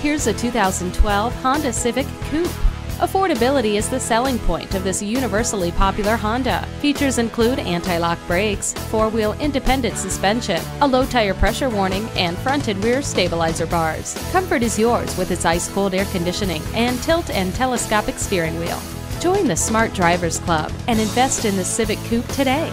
Here's a 2012 Honda Civic Coupe. Affordability is the selling point of this universally popular Honda. Features include anti-lock brakes, four-wheel independent suspension, a low tire pressure warning, and front and rear stabilizer bars. Comfort is yours with its ice-cold air conditioning and tilt and telescopic steering wheel. Join the Smart Drivers Club and invest in the Civic Coupe today.